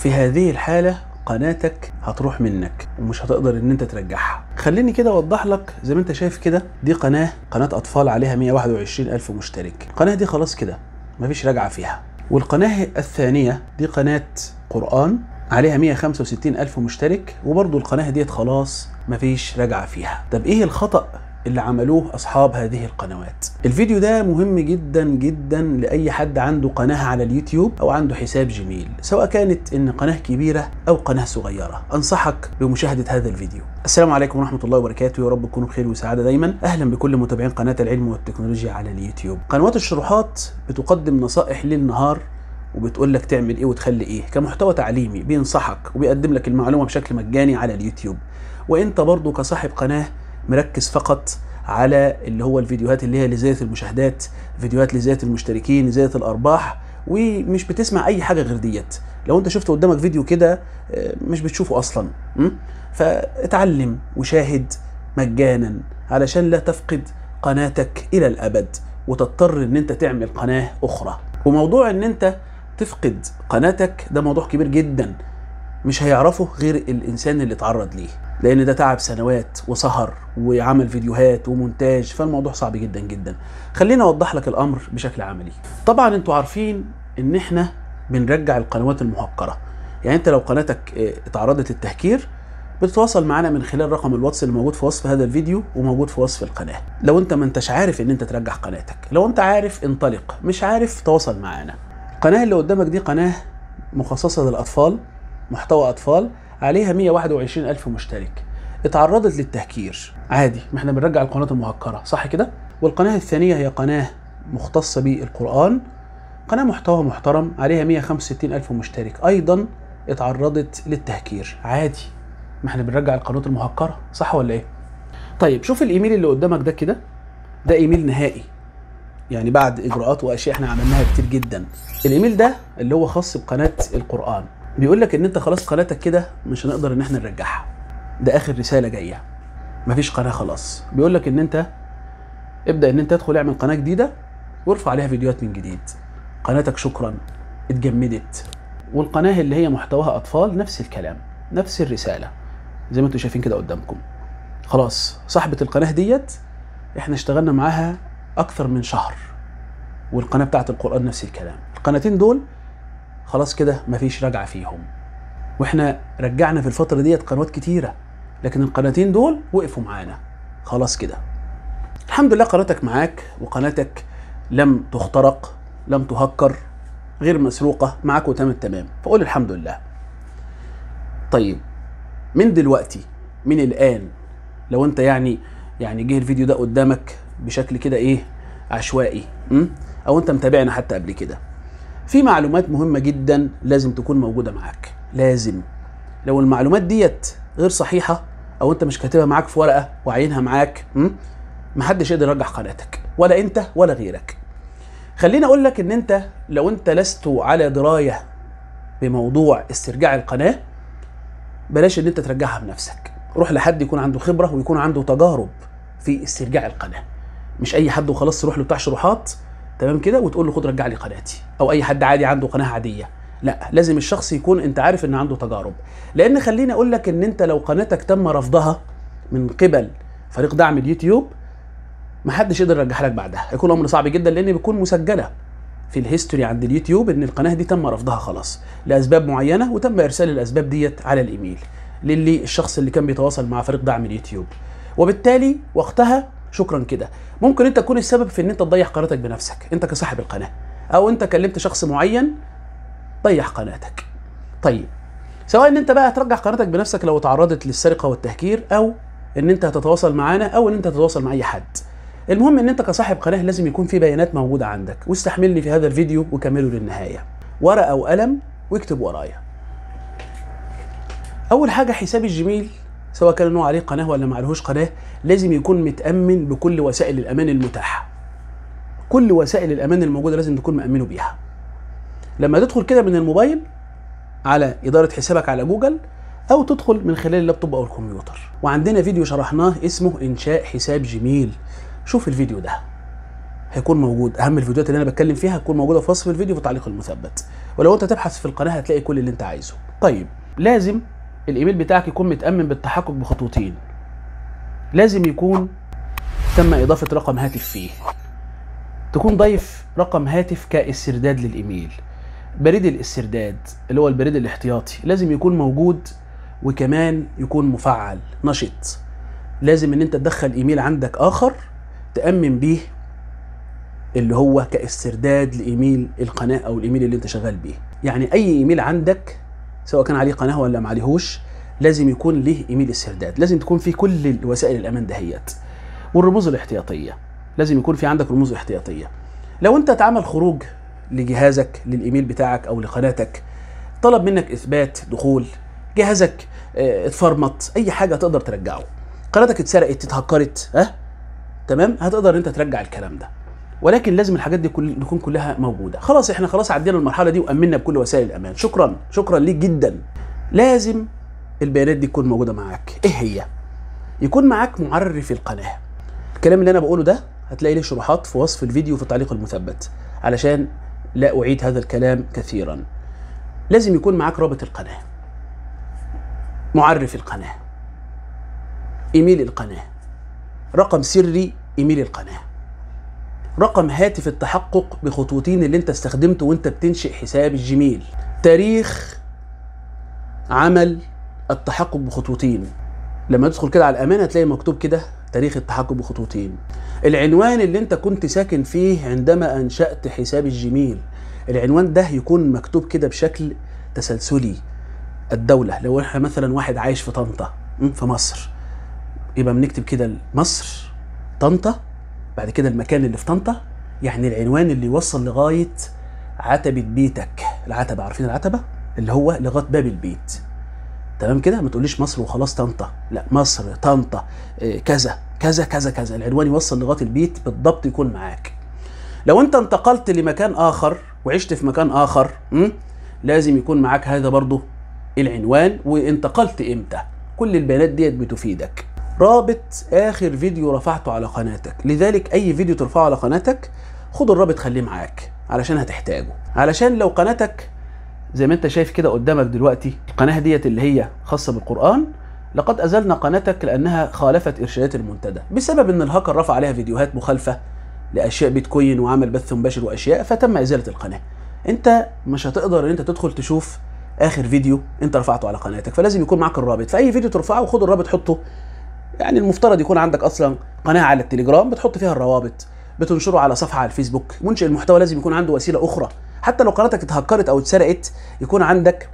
في هذه الحالة قناتك هتروح منك ومش هتقدر إن أنت ترجعها. خليني كده أوضح لك زي ما أنت شايف كده دي قناة قناة أطفال عليها 121 ألف مشترك. القناة دي خلاص كده مفيش رجعة فيها. والقناة الثانية دي قناة قرآن عليها 165 ألف مشترك وبرضو القناة ديت خلاص مفيش رجعة فيها. طب إيه الخطأ اللي عملوه أصحاب هذه القنوات. الفيديو ده مهم جدا جدا لأي حد عنده قناة على اليوتيوب أو عنده حساب جيميل سواء كانت إن قناة كبيرة أو قناة صغيرة. أنصحك بمشاهدة هذا الفيديو. السلام عليكم ورحمة الله وبركاته. يا رب تكونوا بخير وسعادة دايما. أهلا بكل متابعين قناة العلم والتكنولوجيا على اليوتيوب. قنوات الشروحات بتقدم نصائح ليل نهار وبتقول لك تعمل إيه وتخلي إيه كمحتوى تعليمي بينصحك وبيقدم لك المعلومة بشكل مجاني على اليوتيوب. وإنت برضو كصاحب قناة مركز فقط على اللي هو الفيديوهات اللي هي لزياده المشاهدات فيديوهات لزياده المشتركين لزياده الأرباح ومش بتسمع أي حاجة غير ديت. لو أنت شفت قدامك فيديو كده مش بتشوفه أصلا. فاتعلم وشاهد مجانا علشان لا تفقد قناتك إلى الأبد وتضطر إن أنت تعمل قناة أخرى. وموضوع إن أنت تفقد قناتك ده موضوع كبير جدا. مش هيعرفه غير الإنسان اللي اتعرض ليه. لأن ده تعب سنوات وسهر وعمل فيديوهات ومونتاج فالموضوع صعب جدا جدا. خليني أوضح لك الأمر بشكل عملي. طبعا أنتوا عارفين إن إحنا بنرجع القنوات المهكرة. يعني أنت لو قناتك اتعرضت للتهكير بتتواصل معنا من خلال رقم الواتس اللي موجود في وصف هذا الفيديو وموجود في وصف القناة. لو أنت ما أنتش عارف إن أنت ترجع قناتك لو أنت عارف انطلق مش عارف تواصل معنا القناة اللي قدامك دي قناة مخصصة للأطفال محتوى أطفال عليها 121 ألف مشترك. اتعرضت للتهكير. عادي ما إحنا بنرجع القناة المهكرة صح كده؟ والقناة الثانية هي قناة مختصة بالقرآن. قناة محتوى محترم عليها 165 ألف مشترك. أيضا اتعرضت للتهكير. عادي ما إحنا بنرجع القنوات المهكرة صح ولا إيه؟ طيب شوف الإيميل اللي قدامك ده كده. ده إيميل نهائي. يعني بعد إجراءات وأشياء إحنا عملناها كتير جدا. الإيميل ده اللي هو خاص بقناة القرآن. بيقول لك إن أنت خلاص قناتك كده مش هنقدر إن إحنا نرجعها. ده آخر رسالة جاية. مفيش قناة خلاص. بيقول لك إن أنت ابدأ إن أنت تدخل اعمل قناة جديدة وارفع عليها فيديوهات من جديد. قناتك شكرا. اتجمدت. والقناة اللي هي محتواها أطفال نفس الكلام نفس الرسالة. زي ما أنتم شايفين كده قدامكم. خلاص صاحبة القناة ديت إحنا اشتغلنا معاها أكثر من شهر. والقناة بتاعت القرآن نفس الكلام. القناتين دول خلاص كده مفيش رجعة فيهم. وإحنا رجعنا في الفترة ديت قنوات كتيرة لكن القناتين دول وقفوا معانا. خلاص كده. الحمد لله قناتك معاك وقناتك لم تخترق لم تهكر غير مسروقة معاك وتمام التمام فقول الحمد لله. طيب من دلوقتي من الآن لو انت يعني يعني جه الفيديو ده قدامك بشكل كده إيه عشوائي م? أو انت متابعنا حتى قبل كده. في معلومات مهمة جدا لازم تكون موجودة معاك. لازم. لو المعلومات ديت غير صحيحة أو أنت مش كاتبها معاك في ورقة وعينها معاك? محدش يقدر يرجع قناتك. ولا أنت ولا غيرك. خليني أقول لك إن أنت لو أنت لست على دراية بموضوع استرجاع القناة بلاش إن أنت ترجعها بنفسك. روح لحد يكون عنده خبرة ويكون عنده تجارب في استرجاع القناة. مش أي حد وخلاص تروح له بتاع شروحات تمام كده؟ وتقول له خد رجع لي قناتي. أو أي حد عادي عنده قناة عادية. لا لازم الشخص يكون أنت عارف إن عنده تجارب. لأن خليني أقول لك إن أنت لو قناتك تم رفضها من قبل فريق دعم اليوتيوب محدش يقدر يرجعها لك بعدها. هيكون أمر صعب جدا لأن بتكون مسجلة في ال history عند اليوتيوب إن القناة دي تم رفضها خلاص لأسباب معينة وتم إرسال الأسباب ديت على الإيميل للي الشخص اللي كان بيتواصل مع فريق دعم اليوتيوب. وبالتالي وقتها شكرا كده. ممكن أنت تكون السبب في إن أنت تضيع قناتك بنفسك أنت كصاحب القناة أو أنت كلمت شخص معين ضيع قناتك. طيب سواء إن أنت بقى هترجع قناتك بنفسك لو تعرضت للسرقة والتهكير أو إن أنت هتتواصل معانا أو إن أنت تتواصل مع أي حد. المهم إن أنت كصاحب قناة لازم يكون في بيانات موجودة عندك. واستحملني في هذا الفيديو وكمله للنهاية. ورقة وقلم واكتب ورايا. أول حاجة حساب الجيميل سواء كان هو عليه قناة ولا ما عليهوش قناة لازم يكون متأمن بكل وسائل الأمان المتاحة. كل وسائل الأمان الموجودة لازم تكون مأمنة بيها. لما تدخل كده من الموبايل على إدارة حسابك على جوجل أو تدخل من خلال اللابتوب أو الكمبيوتر. وعندنا فيديو شرحناه اسمه إنشاء حساب Gmail. شوف الفيديو ده. هيكون موجود. أهم الفيديوهات اللي أنا بتكلم فيها هتكون موجودة في وصف الفيديو في التعليق المثبت. ولو أنت تبحث في القناة هتلاقي كل اللي أنت عايزه. طيب لازم الإيميل بتاعك يكون متأمن بالتحقق بخطوتين. لازم يكون تم إضافة رقم هاتف فيه. تكون ضيف رقم هاتف كاسترداد للإيميل. بريد الاسترداد اللي هو البريد الاحتياطي لازم يكون موجود وكمان يكون مفعل نشط. لازم إن أنت تدخل إيميل عندك آخر تأمن بيه اللي هو كاسترداد لإيميل القناة أو الإيميل اللي أنت شغال بيه. يعني أي إيميل عندك سواء كان عليه قناة ولا ما عليهوش لازم يكون ليه إيميل استرداد. لازم تكون فيه كل وسائل الأمان دهيت. والرموز الاحتياطية. لازم يكون في عندك رموز احتياطية. لو أنت اتعمل خروج لجهازك للإيميل بتاعك أو لقناتك طلب منك إثبات دخول جهازك آه اتفرمط أي حاجة تقدر ترجعه. قناتك اتسرقت اتهكرت ها؟ أه؟ تمام؟ هتقدر أنت ترجع الكلام ده. ولكن لازم الحاجات دي كل تكون كلها موجودة. خلاص إحنا خلاص عدينا المرحلة دي وامنا بكل وسائل الأمان. شكرا. شكرا ليك جدا. لازم البيانات دي تكون موجودة معاك. إيه هي؟ يكون معاك معرف القناة. الكلام اللي أنا بقوله ده هتلاقي ليه شروحات في وصف الفيديو في التعليق المثبت. علشان لا أعيد هذا الكلام كثيرا. لازم يكون معاك رابط القناة. معرف القناة. إيميل القناة. رقم سري إيميل القناة. رقم هاتف التحقق بخطوتين اللي أنت استخدمته وأنت بتنشئ حساب الجيميل. تاريخ عمل التحقق بخطوتين. لما تدخل كده على الامان هتلاقي مكتوب كده تاريخ التحقق بخطوتين. العنوان اللي انت كنت ساكن فيه عندما أنشأت حساب الجيميل العنوان ده يكون مكتوب كده بشكل تسلسلي. الدولة لو إحنا مثلا واحد عايش في طنطا في مصر يبقى بنكتب كده مصر طنطا بعد كده المكان اللي في طنطا يعني العنوان اللي يوصل لغاية عتبة بيتك. العتبة عارفين العتبة؟ اللي هو لغاية باب البيت. تمام كده؟ ما تقوليش مصر وخلاص طنطا. لا مصر طنطا إيه كذا كذا كذا كذا. العنوان يوصل لغاية البيت بالضبط يكون معاك. لو انت انتقلت لمكان آخر وعشت في مكان آخر م? لازم يكون معاك هذا برضه العنوان. وانتقلت إمتى؟ كل البيانات ديت بتفيدك. رابط آخر فيديو رفعته على قناتك. لذلك أي فيديو ترفعه على قناتك خد الرابط خليه معاك علشان هتحتاجه. علشان لو قناتك زي ما انت شايف كده قدامك دلوقتي القناة ديت اللي هي خاصة بالقرآن لقد أزلنا قناتك لأنها خالفت إرشادات المنتدى. بسبب إن الهاكر رفع عليها فيديوهات مخالفة لأشياء بيتكوين وعمل بث مباشر وأشياء فتم إزالة القناة. انت مش هتقدر إن انت تدخل تشوف آخر فيديو انت رفعته على قناتك فلازم يكون معاك الرابط. فأي فيديو ترفعه خد الرابط حطه. يعني المفترض يكون عندك أصلا قناة على التليجرام بتحط فيها الروابط. بتنشره على صفحة على الفيسبوك. منشئ المحتوى لازم يكون عنده وسيلة أخرى. حتى لو قناتك اتهكرت أو اتسرقت يكون عندك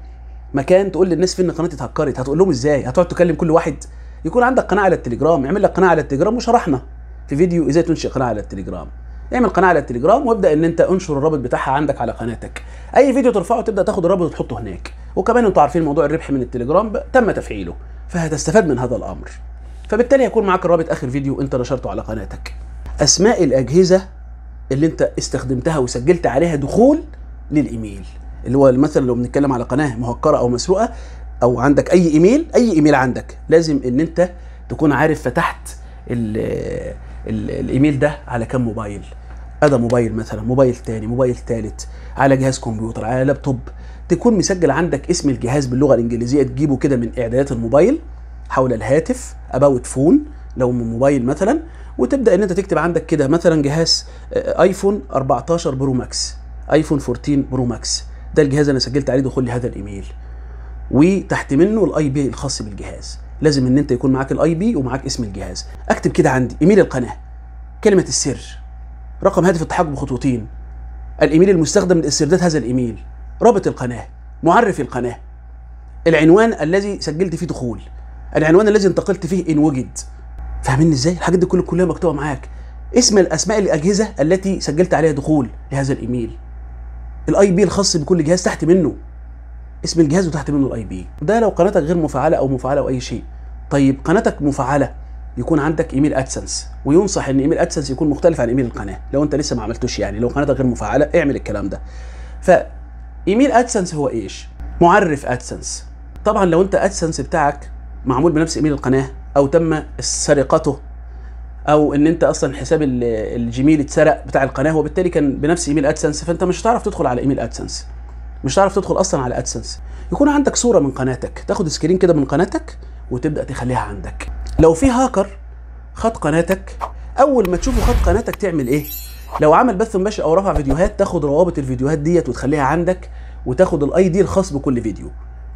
مكان تقول للناس فين قناتي اتهكرت. هتقول لهم إزاي؟ هتقعد تكلم كل واحد. يكون عندك قناة على التليجرام. اعمل لك قناة على التليجرام وشرحنا في فيديو إزاي تنشئ قناة على التليجرام. اعمل قناة على التليجرام وابدأ إن أنت انشر الرابط بتاعها عندك على قناتك. أي فيديو ترفعه تبدأ تاخد الرابط وتحطه هناك. وكمان أنتوا عارفين موضوع الربح من التليجرام تم تفعيله فهتستفاد من هذا الأمر. فبالتالي هيكون معاك الرابط آخر فيديو أنت نشرته على قناتك. أسماء الأجهزة اللي أنت استخدمتها وسجلت عليها دخول للإيميل. اللي هو مثلا لو بنتكلم على قناة مهكرة أو مسروقة أو عندك أي إيميل أي إيميل عندك. لازم إن أنت تكون عارف فتحت ال ال الإيميل ده على كام موبايل. ادى موبايل مثلا موبايل تاني موبايل تالت على جهاز كمبيوتر على لابتوب. تكون مسجل عندك اسم الجهاز باللغة الإنجليزية تجيبه كده من إعدادات الموبايل حول الهاتف about phone لو من موبايل مثلا. وتبدأ إن أنت تكتب عندك كده مثلا جهاز iPhone 14 Pro Max iPhone 14 Pro Max. ده الجهاز أنا سجلت عليه دخول لهذا الإيميل. وتحت منه ال IP الخاص بالجهاز. لازم إن أنت يكون معاك ال IP ومعاك اسم الجهاز. أكتب كده عندي إيميل القناة. كلمة السر. رقم هاتف التحقق بخطوتين. الإيميل المستخدم لاسترداد هذا الإيميل. رابط القناة. معرف القناة. العنوان الذي سجلت فيه دخول. العنوان الذي انتقلت فيه إن وجد. فاهمين إزاي؟ الحاجات دي كل كلها مكتوبة معاك. اسم الأسماء الأجهزة التي سجلت عليها دخول لهذا الإيميل. ال IP الخاص بكل جهاز تحت منه. اسم الجهاز وتحت منه ال IP. ده لو قناتك غير مفعلة أو مفعلة أو أي شيء. طيب قناتك مفعلة يكون عندك email AdSense وينصح إن email AdSense يكون مختلف عن إيميل القناة. لو أنت لسه ما عملتوش يعني لو قناتك غير مفعلة اعمل الكلام ده. ف email AdSense هو إيش؟ معرف AdSense طبعا لو أنت AdSense بتاعك معمول بنفس إيميل القناة أو تم سرقته أو إن أنت أصلا حساب ال Gmail اتسرق بتاع القناة وبالتالي كان بنفس email AdSense فأنت مش هتعرف تدخل على email AdSense. مش هتعرف تدخل أصلا على AdSense. يكون عندك صورة من قناتك تاخد screen كده من قناتك وتبدأ تخليها عندك. لو في هاكر خد قناتك أول ما تشوفه خد قناتك تعمل إيه؟ لو عمل بث مباشر أو رفع فيديوهات تاخد روابط الفيديوهات ديت وتخليها عندك وتاخد ال ID الخاص بكل فيديو.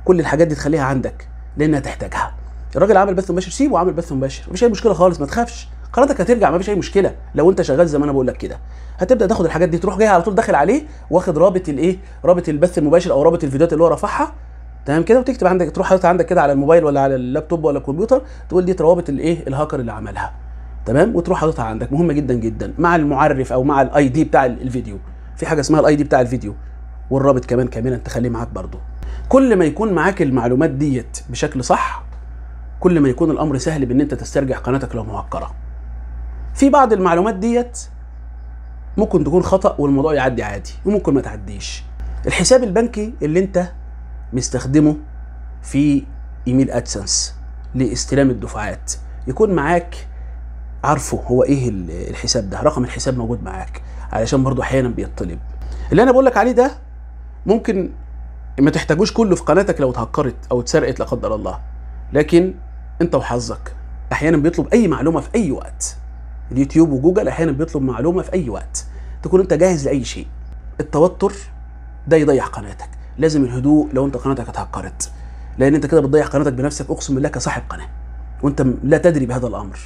كل الحاجات دي تخليها عندك لأنها تحتاجها. الراجل عمل بث مباشر سيبه عامل بث مباشر مفيش أي مشكلة خالص ما تخافش. قناتك هترجع مفيش أي مشكلة لو أنت شغال زي ما أنا بقول لك كده. هتبدأ تاخد الحاجات دي تروح جاي على طول داخل عليه واخد رابط الايه رابط البث المباشر أو رابط الفيديوهات اللي هو رفعها تمام كده؟ وتكتب عندك تروح حاططها عندك كده على الموبايل ولا على اللابتوب ولا الكمبيوتر تقول دي روابط الايه الهاكر اللي عملها. تمام؟ وتروح حاططها عندك. مهمة جدا جدا. مع المعرف أو مع ال ID بتاع الفيديو. في حاجة اسمها ال ID بتاع الفيديو. والرابط كمان كاملا تخليه معاك برضه. كل ما يكون معاك المعلومات ديت بشكل صح كل ما يكون الأمر سهل بإن أنت تسترجع قناتك لو مهكره في بعض المعلومات ديت ممكن تكون خطأ والموضوع يعدي عادي وممكن ما تعديش. الحساب البنكي اللي أنت مستخدمه في إيميل أدسنس لاستلام الدفعات يكون معاك عارفه هو إيه الحساب ده رقم الحساب موجود معاك علشان برضو أحيانا بيطلب. اللي أنا بقول لك عليه ده ممكن ما تحتاجوش كله في قناتك لو اتهكرت أو اتسرقت لا قدر الله لكن انت وحظك. أحيانا بيطلب أي معلومة في أي وقت. اليوتيوب وجوجل أحيانا بيطلب معلومة في أي وقت. تكون انت جاهز لأي شيء. التوتر ده يضيع قناتك. لازم الهدوء لو انت قناتك اتهكرت. لأن انت كده بتضيع قناتك بنفسك. اقسم بالله كصاحب قناة. وانت لا تدري بهذا الأمر.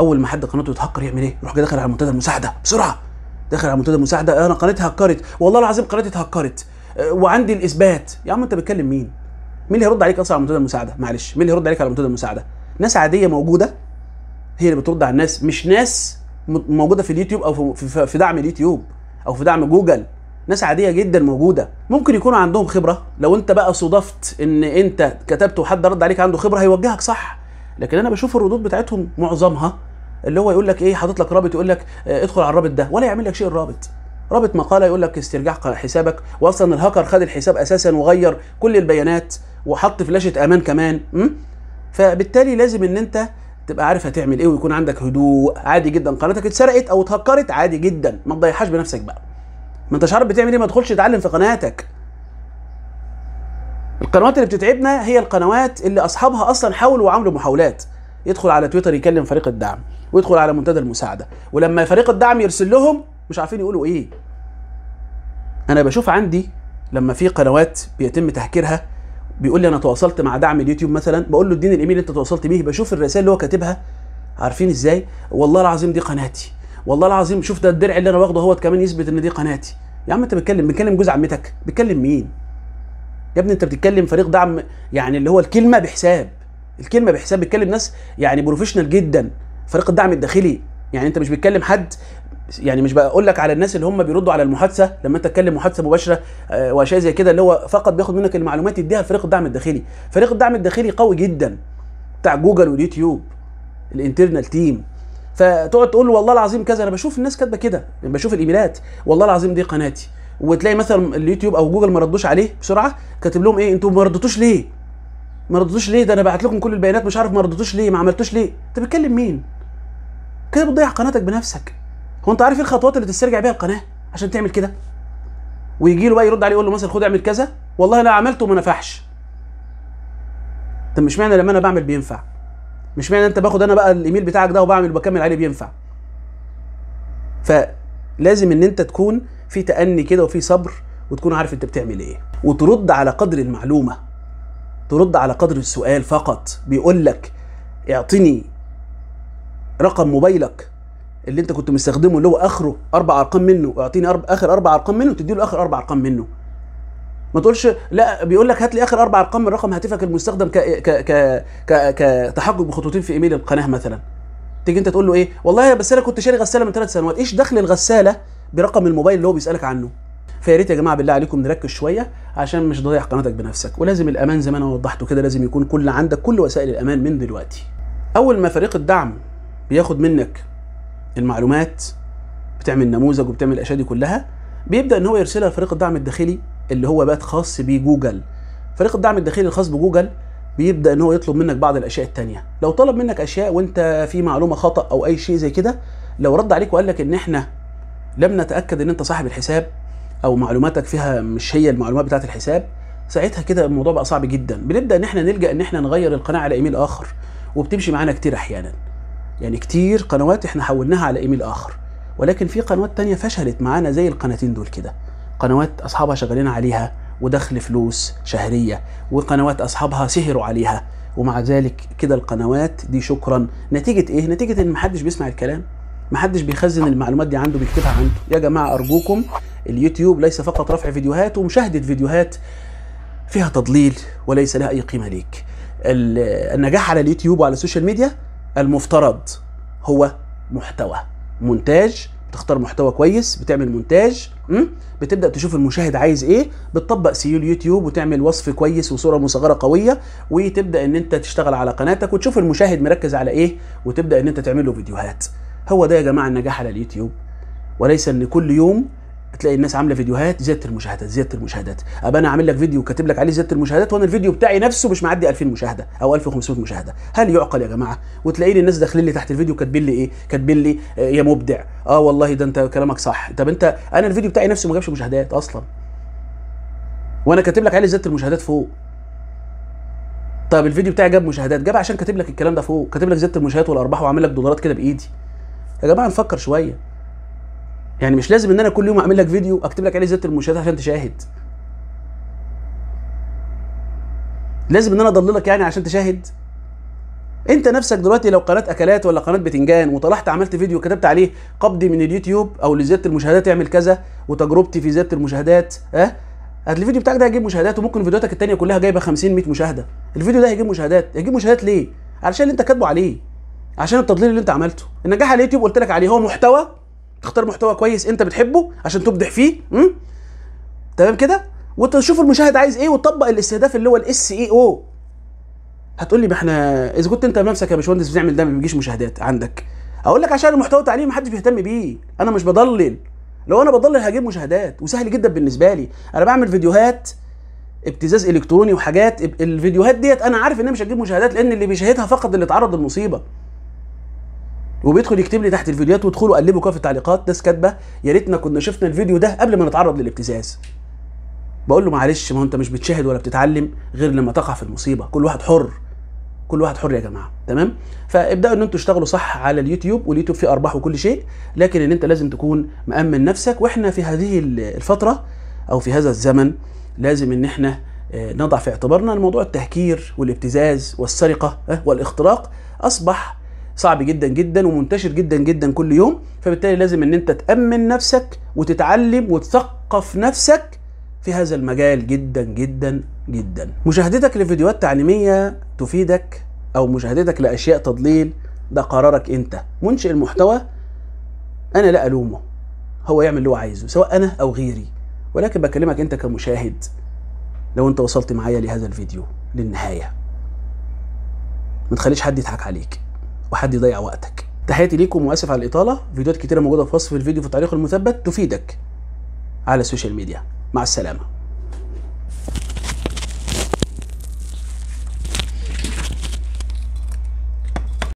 أول ما حد قناته يتهكر يعمل إيه؟ يروح داخل على منتدى المساعدة. بسرعة. داخل على منتدى المساعدة. أنا قناتي هكرت. والله العظيم قناتي اتهكرت. أه وعندي الإثبات. يا عم انت بتكلم مين؟ مين اللي هيرد عليك أصلا على منتدى المساعدة؟ معلش مين اللي هيرد عليك على منتدى المساعدة؟ ناس عادية موجودة هي اللي بترد على الناس مش ناس موجودة في اليوتيوب أو في, دعم اليوتيوب أو في دعم جوجل. ناس عادية جدا موجودة. ممكن يكون عندهم خبرة. لو أنت بقى صادفت إن أنت كتبت وحد رد عليك عنده خبرة هيوجهك صح. لكن أنا بشوف الردود بتاعتهم معظمها اللي هو يقول لك إيه حاطط لك رابط يقول لك آه ادخل على الرابط ده ولا يعمل لك شيء الرابط. رابط مقالة يقول لك استرجاع حسابك. واصلا الهاكر خد الحساب أساسا وغير كل البيانات. وحط فلاشة أمان كمان? فبالتالي لازم إن أنت تبقى عارف هتعمل إيه ويكون عندك هدوء عادي جدا. قناتك اتسرقت أو اتهكرت عادي جدا. ما تضيعهاش بنفسك بقى. ما أنتش عارف بتعمل إيه ما تدخلش تتعلم في قناتك. القنوات اللي بتتعبنا هي القنوات اللي أصحابها أصلا حاولوا وعملوا محاولات. يدخل على تويتر يكلم فريق الدعم ويدخل على منتدى المساعدة. ولما فريق الدعم يرسل لهم مش عارفين يقولوا إيه. أنا بشوف عندي لما في قنوات بيتم تهكيرها بيقول لي أنا تواصلت مع دعم اليوتيوب مثلا بقول له اديني الإيميل اللي أنت تواصلت بيه بشوف الرسائل اللي هو كاتبها. عارفين إزاي؟ والله العظيم دي قناتي. والله العظيم شوف ده الدرع اللي أنا واخده هو كمان يثبت إن دي قناتي. يا عم أنت بتكلم بتكلم جوز عمتك. بتكلم مين؟ يا ابني أنت بتتكلم فريق دعم يعني اللي هو الكلمة بحساب. الكلمة بحساب بتكلم ناس يعني professional جدا. فريق الدعم الداخلي. يعني أنت مش بتكلم حد يعني مش بقول لك على الناس اللي هم بيردوا على المحادثة لما انت تتكلم محادثة مباشرة آه وأشياء زي كده اللي هو فقط بياخد منك المعلومات يديها لفريق الدعم الداخلي. فريق الدعم الداخلي قوي جدا بتاع جوجل واليوتيوب ال internal team. فتقعد تقول له والله العظيم كذا أنا بشوف الناس كاتبة كده بشوف الإيميلات والله العظيم دي قناتي. وتلاقي مثلا اليوتيوب أو جوجل ما ردوش عليه بسرعة كاتب لهم إيه؟ أنتوا ما ردتوش ليه؟ ما ردتوش ليه؟ ده أنا بعت لكم كل البيانات مش عارف ما ردتوش ليه ما عملتوش ليه؟ أنت بتكلم مين؟ كده بتضيع قناتك بنفسك. هو انت عارف إيه الخطوات اللي تسترجع بيها القناة عشان تعمل كده؟ ويجي له بقى يرد عليه يقول له مثلا خد اعمل كذا والله أنا عملته وما نفعش. طب مش معنى لما أنا بعمل بينفع؟ مش معنى أنت باخد أنا بقى الإيميل بتاعك ده وبعمل وبكمل عليه بينفع؟ فلازم إن أنت تكون في تأني كده وفي صبر وتكون عارف أنت بتعمل إيه. وترد على قدر المعلومة. ترد على قدر السؤال فقط. بيقول لك اعطني رقم موبايلك اللي انت كنت مستخدمه اللي هو آخره أربع أرقام منه اعطيني أربع آخر أربع أرقام منه تدي له آخر أربع أرقام منه. ما تقولش لا بيقول لك هات لي آخر أربع أرقام من رقم هاتفك المستخدم ك ك ك ك كتحقق بخطوتين في إيميل القناة مثلا. تيجي انت تقول له إيه؟ والله بس أنا كنت شاري غسالة من ثلاث سنوات إيش دخل الغسالة برقم الموبايل اللي هو بيسألك عنه؟ فيا ريت يا جماعة بالله عليكم نركز شوية عشان مش تضيع قناتك بنفسك. ولازم الأمان زي ما أنا وضحته كده لازم يكون كل عندك كل وسائل الأمان من دلوقتي. أول ما فريق الدعم بياخد منك المعلومات بتعمل نموذج وبتعمل الأشياء دي كلها بيبدأ إن هو يرسلها لفريق الدعم الداخلي اللي هو بقى خاص بجوجل. فريق الدعم الداخلي الخاص بجوجل بيبدأ إن هو يطلب منك بعض الأشياء التانية. لو طلب منك أشياء وأنت في معلومة خطأ أو أي شيء زي كده لو رد عليك وقال لك إن إحنا لم نتأكد إن أنت صاحب الحساب أو معلوماتك فيها مش هي المعلومات بتاعة الحساب ساعتها كده الموضوع بقى صعب جدا. بنبدأ إن إحنا نلجأ إن إحنا نغير القناة على إيميل آخر وبتمشي معانا كتير أحيانا. يعني كتير قنوات إحنا حولناها على إيميل آخر ولكن في قنوات تانية فشلت معانا زي القناتين دول كده. قنوات أصحابها شغالين عليها ودخل فلوس شهرية وقنوات أصحابها سهروا عليها ومع ذلك كده القنوات دي شكرا. نتيجة إيه؟ نتيجة إن محدش بيسمع الكلام محدش بيخزن المعلومات دي عنده بيكتبها عنده. يا جماعة أرجوكم اليوتيوب ليس فقط رفع فيديوهات ومشاهدة فيديوهات فيها تضليل وليس لها أي قيمة ليك. ال- النجاح على اليوتيوب وعلى ال social media المفترض هو محتوى. مونتاج بتختار محتوى كويس بتعمل مونتاج? بتبدأ تشوف المشاهد عايز إيه بتطبق SEO اليوتيوب وتعمل وصف كويس وصورة مصغرة قوية وتبدأ إن أنت تشتغل على قناتك وتشوف المشاهد مركز على إيه وتبدأ إن أنت تعمل له فيديوهات. هو ده يا جماعة النجاح على اليوتيوب. وليس إن كل يوم تلاقي الناس عاملة فيديوهات زيادة المشاهدات زيادة المشاهدات. ابقى أنا عامل لك فيديو كاتب لك عليه زيادة المشاهدات وأنا الفيديو بتاعي نفسه مش معدي 2000 مشاهدة أو 1500 مشاهدة. هل يعقل يا جماعة؟ وتلاقيني الناس داخلين لي تحت الفيديو كاتبين لي إيه؟ كاتبين لي آه، يا مبدع. آه والله ده أنت كلامك صح. طب أنت أنا الفيديو بتاعي نفسه ما جابش مشاهدات أصلا. وأنا كاتب لك عليه زيادة المشاهدات فوق. طب الفيديو بتاعي جاب مشاهدات جاب عشان كاتب لك الكلام ده فوق. كاتب لك زيادة المشاهدات والأرباح وعامل لك دولارات كده بإيدي. يا جماعة نفكر شوية. يعني مش لازم ان أنا كل يوم اعمل لك فيديو اكتب لك عليه زياده المشاهدات عشان تشاهد. لازم ان أنا اضللك يعني عشان تشاهد. انت نفسك دلوقتي لو قناة اكلات ولا قناة بتنجان وطلعت عملت فيديو كتبت عليه قبضي من اليوتيوب أو لزيادة المشاهدات اعمل كذا وتجربتي في زيادة المشاهدات هات الفيديو بتاعك ده هيجيب مشاهدات وممكن فيديوهاتك التانية كلها جايبة 50 100 مشاهدة. الفيديو ده هيجيب مشاهدات. هيجيب مشاهدات ليه؟ علشان اللي انت كاتبه عليه. عشان التضليل اللي انت عملته. النجاح على اليوتيوب قلت لك عليه. هو محتوى تختار محتوى كويس انت بتحبه عشان تبدع فيه? تمام كده؟ وتشوف المشاهد عايز إيه وتطبق الاستهداف اللي هو ال SEO هتقول لي ما إحنا إذا كنت انت نفسك يا باشمهندس بتعمل ده ما بيجيش مشاهدات عندك. أقول لك عشان المحتوى تعليمي محدش بيهتم بيه. أنا مش بضلل. لو أنا بضلل هجيب مشاهدات وسهل جدا بالنسبة لي. أنا بعمل فيديوهات ابتزاز إلكتروني وحاجات الفيديوهات ديت أنا عارف انها مش هتجيب مشاهدات لأن اللي بيشاهدها فقط اللي اتعرض للمصيبة. وبيدخل يكتب لي تحت الفيديوهات وادخلوا قلبوا كده في التعليقات ناس كاتبة يا ريتنا كنا شفنا الفيديو ده قبل ما نتعرض للابتزاز. بقول له معلش ما هو انت مش بتشاهد ولا بتتعلم غير لما تقع في المصيبة. كل واحد حر كل واحد حر يا جماعة. تمام؟ فابدأوا إن أنتوا تشتغلوا صح على اليوتيوب واليوتيوب فيه أرباح وكل شيء لكن إن انت لازم تكون مأمن نفسك. وإحنا في هذه الفترة أو في هذا الزمن لازم إن إحنا آه، نضع في اعتبارنا موضوع التهكير والابتزاز والسرقة آه، والاختراق. أصبح صعب جدا جدا ومنتشر جدا جدا كل يوم فبالتالي لازم إن أنت تأمن نفسك وتتعلم وتثقف نفسك في هذا المجال جدا جدا جدا. مشاهدتك لفيديوهات تعليمية تفيدك أو مشاهدتك لأشياء تضليل ده قرارك أنت. منشئ المحتوى أنا لا ألومه هو يعمل اللي هو عايزه سواء أنا أو غيري. ولكن بكلمك أنت كمشاهد لو أنت وصلت معايا لهذا الفيديو للنهاية. ما تخليش حد يضحك عليك. وحد يضيع وقتك. تحياتي ليكم وآسف على الإطالة. فيديوهات كتيرة موجودة في وصف الفيديو في التعليق المثبت. تفيدك على السوشيال ميديا. مع السلامة.